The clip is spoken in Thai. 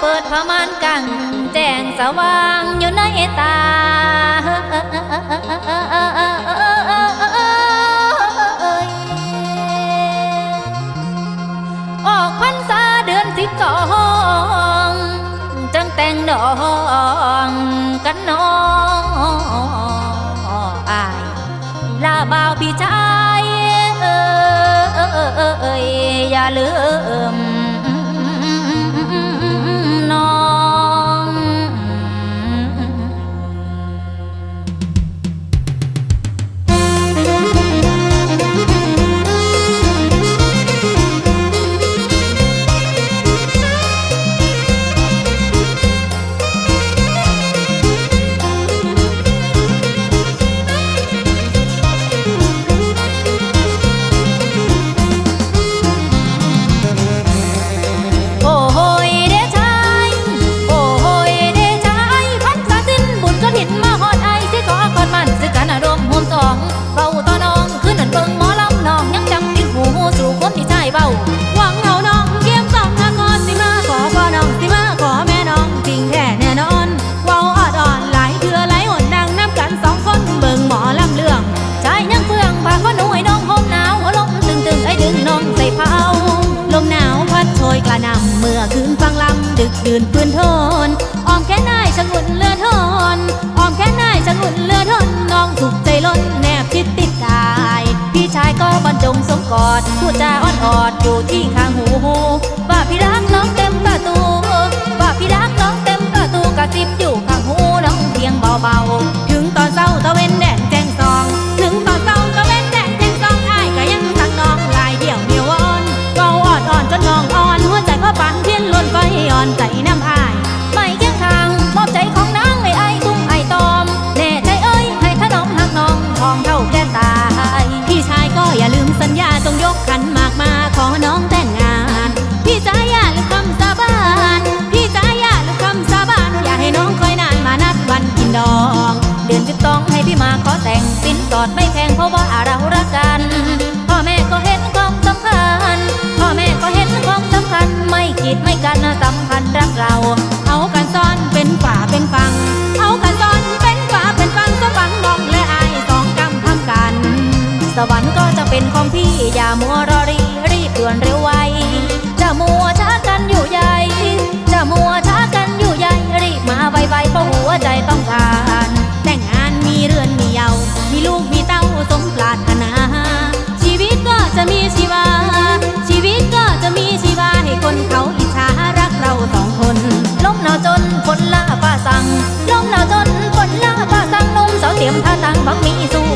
เปิดพมานกังแจ้งสว่างอยู่ในตาออกพันษาเดือนสิบสองจังแต่งดองกันน้องอายลาบ่าวพี่ชายเอ้ยอย่าเลือ กอดพูดจาอ่อนออดอยู่ที่ข้างหูว่าพี่รักน้องเต็มประตูว่าพี่รักน้องเต็มประตูกระซิบอยู่ ดอง เดือนจะต้องให้พี่มาขอแต่งปิ้นสอดไม่แพงเพราะว่าเรารักกัน พ่อแม่ก็เห็นความสำคัญ พ่อแม่ก็เห็นความสำคัญ ไม่คิดไม่กันสำคัญรักเรา เอากันซ่อนเป็นฝาเป็นฟัง เอากันซ่อนเป็นฝาเป็นฟังสวังมองและอายสองกำทำกัน สวรรค์ก็จะเป็นของพี่อย่ามัวรอรี เตรียมท่าทางบักมีสู้